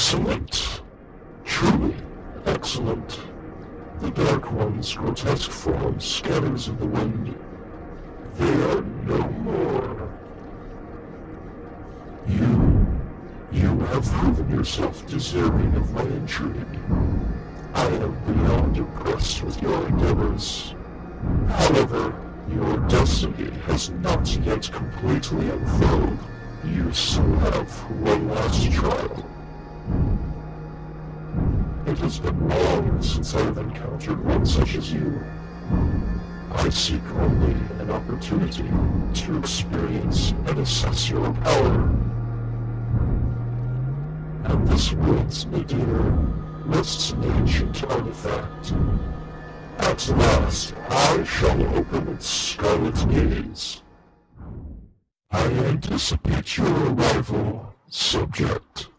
Excellent. Truly excellent. The Dark One's grotesque form scatters in the wind. They are no more. You, you have proven yourself deserving of my intrigue. I am beyond impressed with your endeavors. However, your destiny has not yet completely unfurled. You still have one last trial. It has been long since I have encountered one such as you. I seek only an opportunity to experience and assess your power. And this world's nadir rests an ancient artifact. At last, I shall open its scarlet gaze. I anticipate your arrival, subject.